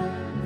Lord.